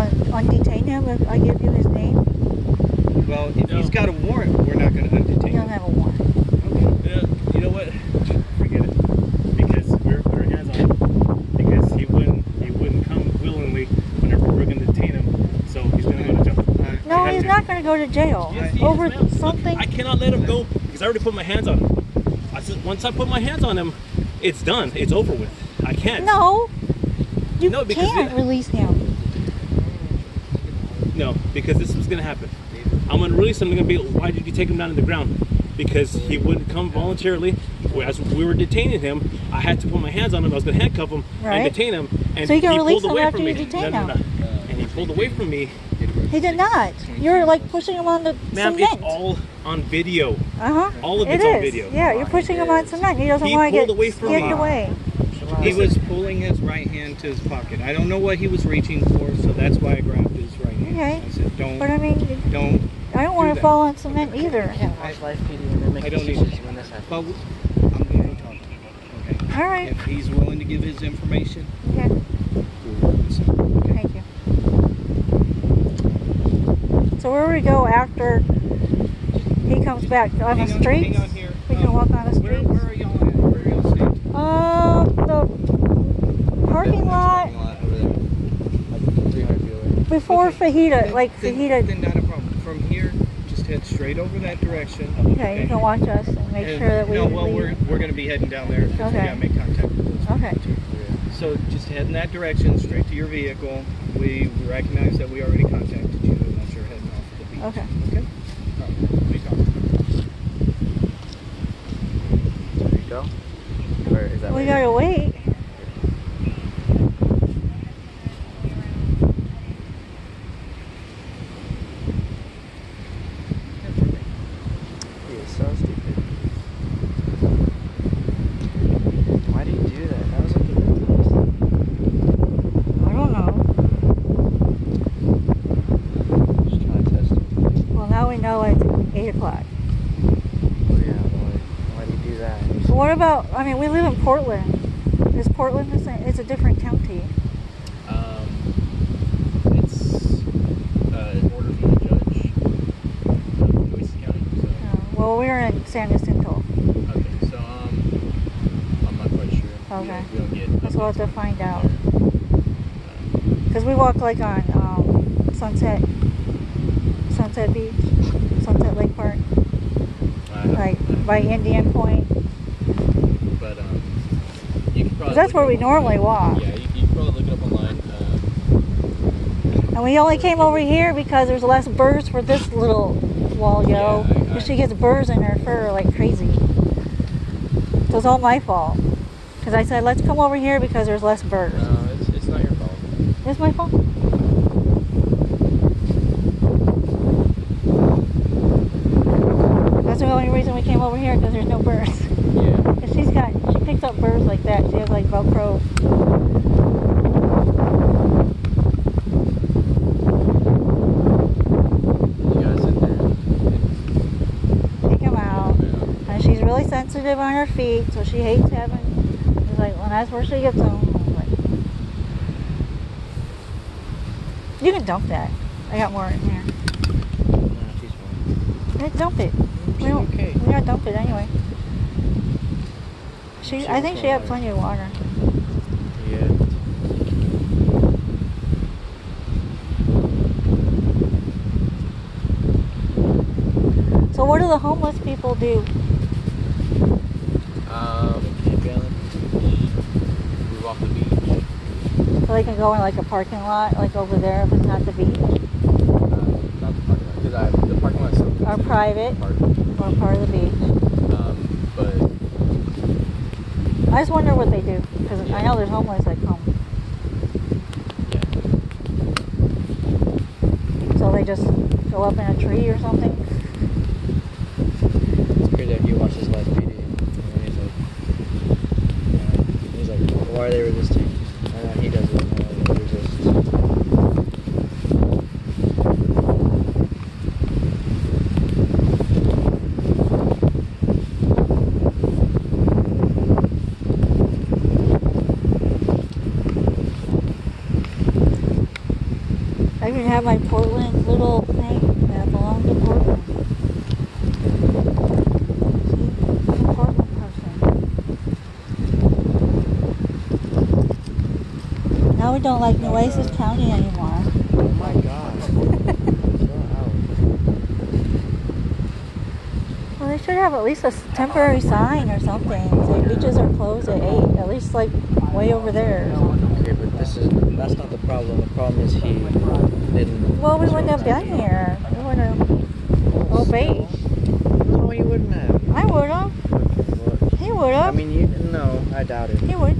undetain him if I give you his name? Well, if No. he's got a warrant, we're not going to undetain him. He don't have a warrant. Okay. Yeah, you know what? Forget it. Because we're put our hands on him. Because he wouldn't he wouldn't come willingly whenever we're gonna detain him. So he's gonna go to jail. No, I he's to- not going to go to jail Yes, he is, over. Look, something. I cannot let him go because I already put my hands on him. I said once I put my hands on him, it's done. It's over with. I can't. No, you No, because can't it- release him. No, because this was gonna happen. I'm gonna release him. They're gonna be, why did you take him down to the ground? Because he wouldn't come voluntarily. As we were detaining him, I had to put my hands on him. I was gonna handcuff him Right. and detain him. And So you can he release pulled him away after from you me. detain no, no, him. no. And he pulled away from me. He did not. You're like pushing him on the Ma'am, cement. it's all on video. uh huh. all of It it's on video. Yeah, you're pushing him on cement. He doesn't He want to get away from skinned me. away. He was pulling his right hand to his pocket. I don't know what he was reaching for, so that's why I grabbed his right hand. Okay. I said, don't, But I mean, don't. I don't want to that. fall on cement either. Can't watch live PD and then make I don't need decisions to. when this happens. But w- I'm going to talk. Okay. All right. If he's willing to give his information, Okay. we'll work this out. Okay. Thank you. So where do we go after he comes back on Hang the on- streets? hang on here. We can Um, walk on the Where, streets. where are y'all at? Where are y'all staying? Um, the parking lot Parking lot over there. Like 300 feet away. Before Okay. fajita, Then- like then, fajita. Then not a problem. From here, just head straight over that direction. Okay, you can watch us and make And- sure that we No, well, leave. we're, we're going to be heading down there because we Okay. got to make contact with those Okay. people. So just head in that direction, straight to your vehicle. We recognize that we already contacted you, and that you're heading off the beach. Okay. Okay? All right. We talk. There you go. Where is that? We gotta wait. He is so stupid. Why do you do that? That was like the littlest. I don't know. Just trying to test him. Well, now we know it's eight o'clock. Oh yeah, boy. Why do you do that? So what about? I mean, we live in Portland. Is Portland the same? It's a different county. Um, it's uh, an order from the judge of Nueces County. So, Uh, well, we're in San Jacinto, okay, so um, I'm not quite sure. We Okay. don't- We don't get. That's what we'll have to find out. Uh, Cause we walk like on um, Sunset, Sunset Beach, Sunset Lake Park, have- like by Indian Point. But um, you can probably. that's where we normally walk. Yeah, you, you can probably look it up online. Um, And we only came over here because there's less birds for this little wall yo. Yeah, I- I- she gets burrs in her fur like crazy. So it's all my fault. Because I said, let's come over here because there's less birds. no, it's, it's not your fault. It's my fault. That's the only reason we came over here because there's no birds. Yeah. 'Cause she's got, she picks up birds like that. She has like Velcro. You gotta sit there. and- Take them out. Yeah. And she's really sensitive on her feet, so she hates having. She's like, well, that's where she gets them. Like, you can dump that. I got more in here. No, she's fine. Dump it. We don't. okay. We gotta dump it anyway. She, She I think she had plenty of water. Yeah. So what do the homeless people do? Um, Camp Allen. we walk the beach. So they can go in like a parking lot, like over there if it's not the beach, Uh, not the parking lot, because the parking lot's still or private, part. or part of the beach. Um, but I just wonder what they do because I know there's homeless that come. yeah, So they just go up in a tree or something. It's crazy if you watch this live PD. And he's like, yeah, he's like, why are they resisting? And then he does it. And then they resist. I even have my Portland little thing that belonged to Portland. Now we don't like Nueces County anymore. Oh my god. Chill out. Well, they should have at least a temporary sign or something. Say beaches are closed at eight. At least like way over there. Okay, but this is that's not the problem. The problem is he didn't. Well, we wouldn't have been here. We would have obeyed. No, you wouldn't have. I would have. He would have. I mean, you no, I doubt it. He would.